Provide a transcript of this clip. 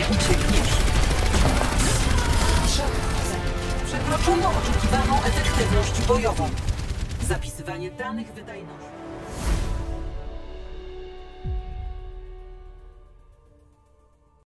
nie uciekniesz. Przekroczono oczekiwaną efektywność bojową. Zapisywanie danych wydajności.